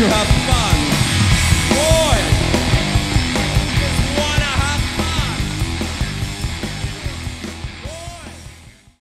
to have fun.